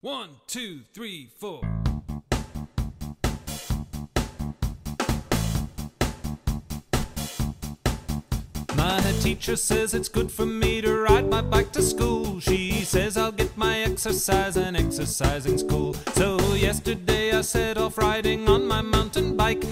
One, two, three, four. My teacher says it's good for me to ride my bike to school. She says I'll get my exercise and exercising's cool. So yesterday I set off riding on my mountain bike.